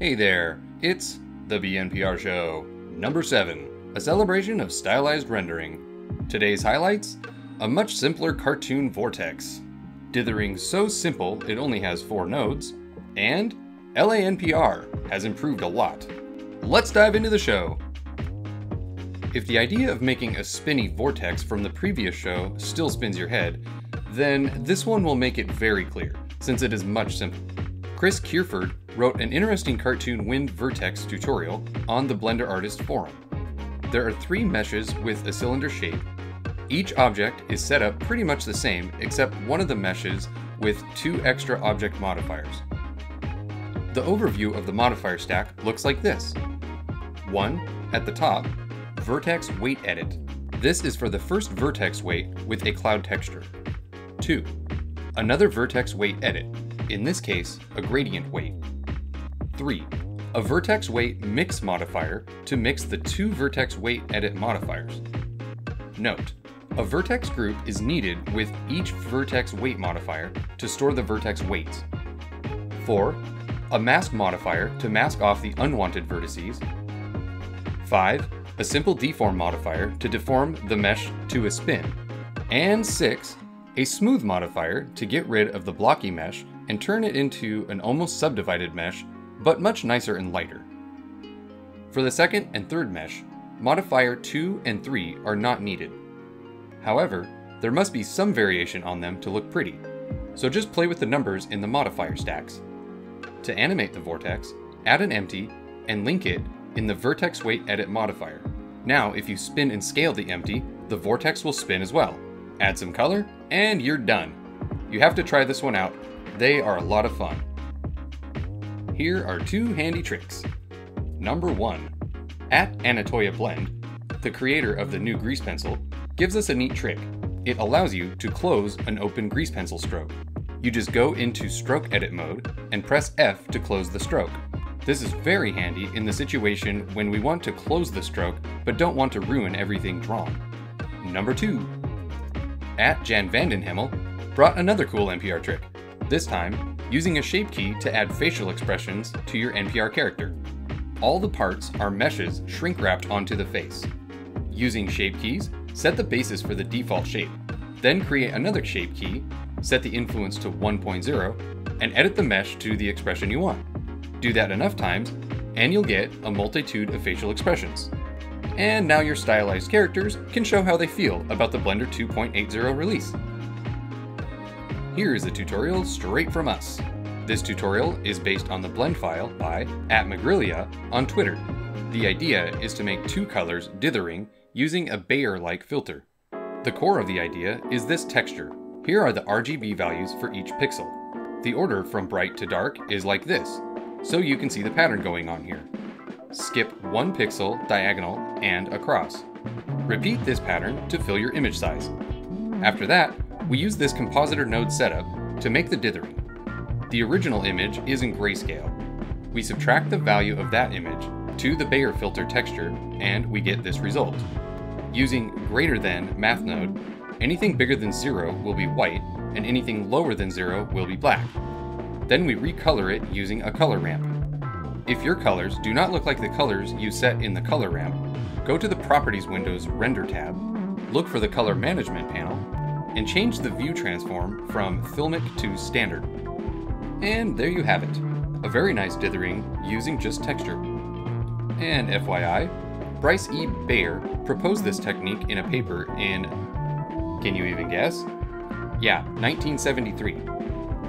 Hey there, it's the BNPR Show, number 7, a celebration of stylized rendering. Today's highlights a much simpler cartoon vortex, dithering so simple it only has 4 nodes, and LANPR has improved a lot. Let's dive into the show. If the idea of making a spinny vortex from the previous show still spins your head, then this one will make it very clear, since it is much simpler. Chris Kierford wrote an interesting cartoon wind vortex tutorial on the Blender Artist forum. There are three meshes with a cylinder shape. Each object is set up pretty much the same, except one of the meshes with two extra object modifiers. The overview of the modifier stack looks like this. 1. At the top, Vertex Weight Edit. This is for the first vertex weight with a cloud texture. 2. Another vertex weight edit, in this case, a gradient weight. 3. A vertex weight mix modifier to mix the two vertex weight edit modifiers. Note, a vertex group is needed with each vertex weight modifier to store the vertex weights. 4. A mask modifier to mask off the unwanted vertices. 5. A simple deform modifier to deform the mesh to a spin. And 6. A smooth modifier to get rid of the blocky mesh and turn it into an almost subdivided mesh, but much nicer and lighter. For the second and third mesh, modifier 2 and 3 are not needed. However, there must be some variation on them to look pretty, so just play with the numbers in the modifier stacks. To animate the vortex, add an empty and link it in the vertex weight edit modifier. Now, if you spin and scale the empty, the vortex will spin as well. Add some color, and you're done. You have to try this one out they are a lot of fun. Here are two handy tricks. Number 1. At Anatoya Blend, the creator of the new grease pencil, gives us a neat trick. It allows you to close an open grease pencil stroke. You just go into stroke edit mode and press F to close the stroke. This is very handy in the situation when we want to close the stroke but don't want to ruin everything drawn. Number 2. At Jan Vandenhemmel brought another cool NPR trick. This time, using a shape key to add facial expressions to your NPR character. All the parts are meshes shrink wrapped onto the face. Using shape keys, set the basis for the default shape. Then create another shape key, set the influence to 1.0, and edit the mesh to the expression you want. Do that enough times, and you'll get a multitude of facial expressions. And now your stylized characters can show how they feel about the Blender 2.80 release. Here is a tutorial straight from us. This tutorial is based on the blend file by at Magrilia on Twitter. The idea is to make two colors dithering using a Bayer-like filter. The core of the idea is this texture. Here are the RGB values for each pixel. The order from bright to dark is like this, so you can see the pattern going on here. Skip one pixel diagonal and across. Repeat this pattern to fill your image size. After that, we use this compositor node setup to make the dithering. The original image is in grayscale. We subtract the value of that image to the Bayer filter texture and we get this result. Using greater than math node, anything bigger than zero will be white and anything lower than zero will be black. Then we recolor it using a color ramp. If your colors do not look like the colors you set in the color ramp, go to the Properties window's Render tab, look for the Color Management panel, and change the view transform from filmic to standard. And there you have it, a very nice dithering using just texture. And FYI, Bryce E. Bayer proposed this technique in a paper in, can you even guess? Yeah, 1973.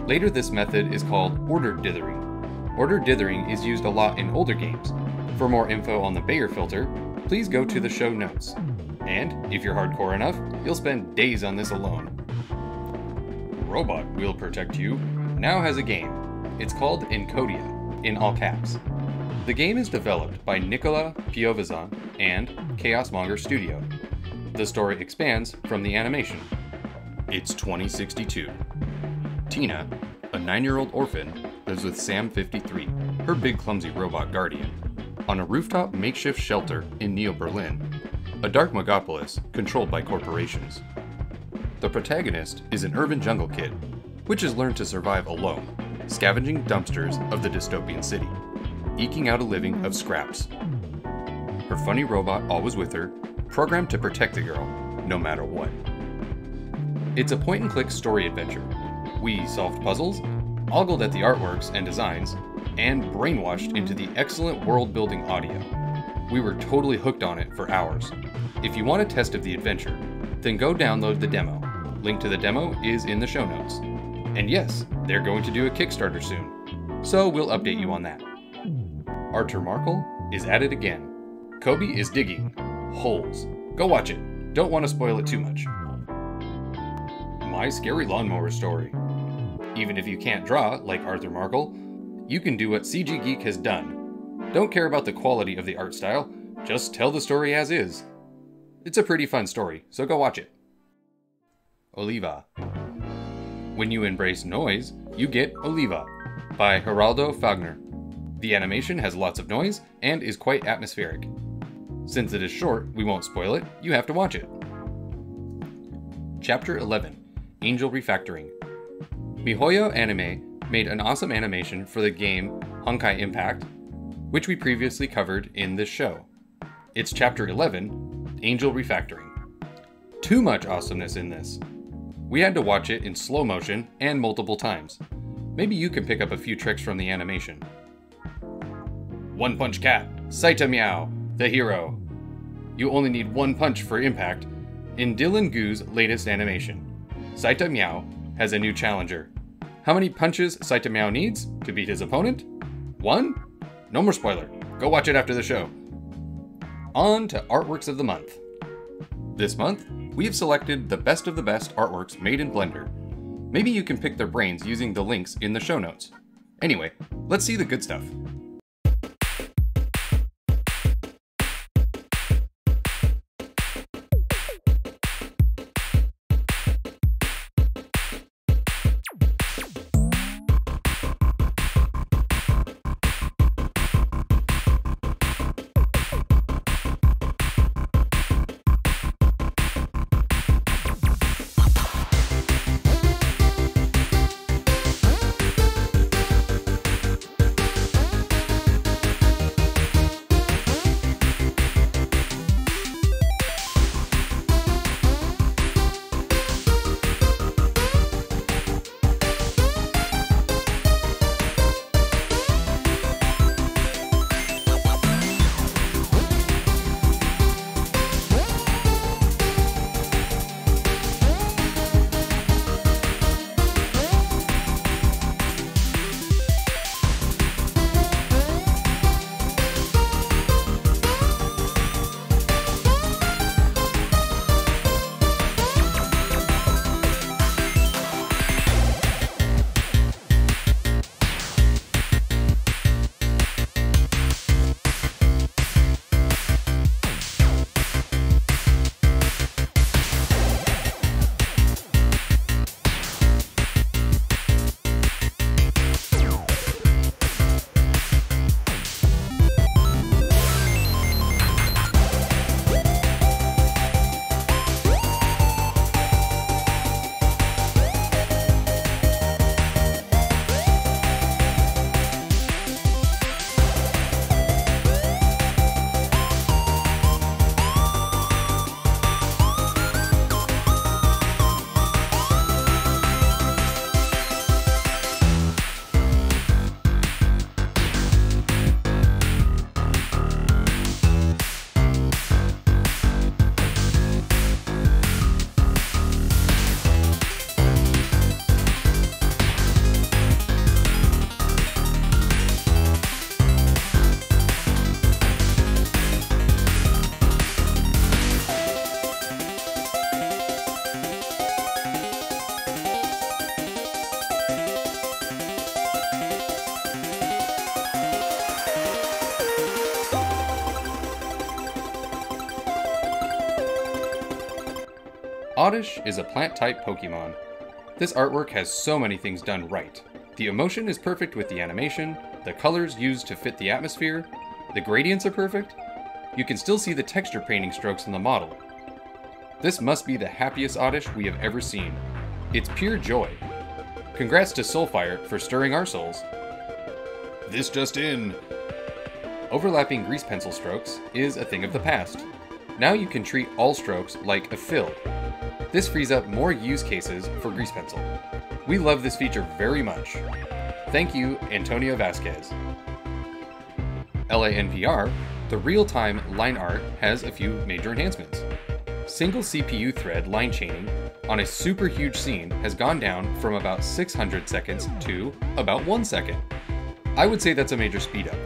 Later this method is called ordered dithering. Ordered dithering is used a lot in older games. For more info on the Bayer filter, please go to the show notes. And if you're hardcore enough, you'll spend days on this alone. Robot Will Protect You now has a game. It's called Encodya, in all caps. The game is developed by Nicola Piovesan and Chaosmonger Studio. The story expands from the animation. It's 2062. Tina, a nine year old orphan, lives with Sam 53, her big clumsy robot guardian, on a rooftop makeshift shelter in Neo Berlin a dark megapolis controlled by corporations. The protagonist is an urban jungle kid, which has learned to survive alone, scavenging dumpsters of the dystopian city. eking out a living of scraps. Her funny robot always with her, programmed to protect the girl, no matter what. It's a point and click story adventure. We solved puzzles, ogled at the artworks and designs, and brainwashed into the excellent world building audio. We were totally hooked on it for hours. If you want a test of the adventure, then go download the demo. Link to the demo is in the show notes. And yes, they're going to do a Kickstarter soon, so we'll update you on that. Arthur Markle is at it again. Kobe is digging holes. Go watch it. Don't want to spoil it too much. My Scary Lawnmower Story. Even if you can't draw, like Arthur Markle, you can do what CG Geek has done. Don't care about the quality of the art style, just tell the story as is. It's a pretty fun story, so go watch it. Oliva. When you embrace noise, you get Oliva by Geraldo Fagner. The animation has lots of noise and is quite atmospheric. Since it is short, we won't spoil it, you have to watch it. Chapter 11 Angel Refactoring. MiHoYo Anime made an awesome animation for the game Honkai Impact, which we previously covered in this show. It's Chapter 11 Angel Refactoring. Too much awesomeness in this. We had to watch it in slow motion and multiple times. Maybe you can pick up a few tricks from the animation. One Punch Cat, Saita Meow, the hero. You only need one punch for impact in Dylan Gu's latest animation. Saita Meow has a new challenger. How many punches Saita Meow needs to beat his opponent? One? No more spoiler. Go watch it after the show. On to Artworks of the Month. This month, we have selected the best of the best artworks made in Blender. Maybe you can pick their brains using the links in the show notes. Anyway, let's see the good stuff. Oddish is a plant type Pokemon. This artwork has so many things done right. The emotion is perfect with the animation, the colors used to fit the atmosphere, the gradients are perfect. You can still see the texture painting strokes in the model. This must be the happiest Oddish we have ever seen. It's pure joy. Congrats to Soulfire for stirring our souls. This just in. overlapping grease pencil strokes is a thing of the past. Now you can treat all strokes like a fill. This frees up more use cases for grease pencil. We love this feature very much. Thank you, Antonio Vazquez. LANPR, the real-time line art has a few major enhancements. Single CPU thread line chaining on a super huge scene has gone down from about 600 seconds to about 1 second. I would say that's a major speed up.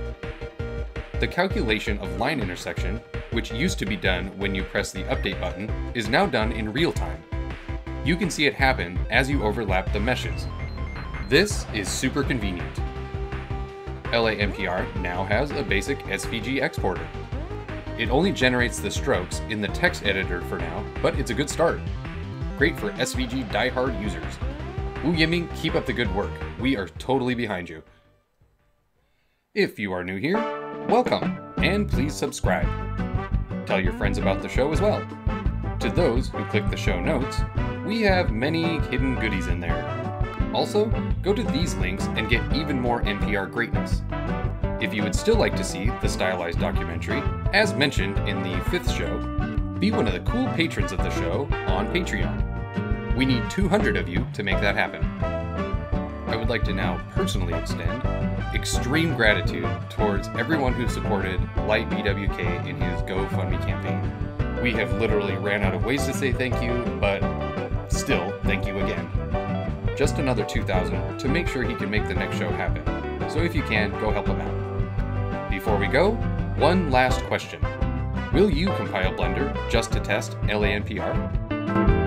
The calculation of line intersection, which used to be done when you press the update button, is now done in real time. You can see it happen as you overlap the meshes. This is super convenient. LANPR now has a basic SVG exporter. It only generates the strokes in the text editor for now, but it's a good start. Great for SVG diehard users. Wu Yiming, keep up the good work. We are totally behind you. If you are new here, welcome, and please subscribe. Tell your friends about the show as well. To those who click the show notes, we have many hidden goodies in there also, go to these links and get even more NPR greatness. If you would still like to see the stylized documentary, as mentioned in the fifth show, be one of the cool patrons of the show on Patreon. We need 200 of you to make that happen. I would like to now personally extend extreme gratitude towards everyone who supported Light BWK in his GoFundMe campaign. We have literally ran out of ways to say thank you, but still, thank you again just another 2000 to make sure he can make the next show happen. So if you can, go help him out. Before we go, one last question. Will you compile Blender just to test LANPR?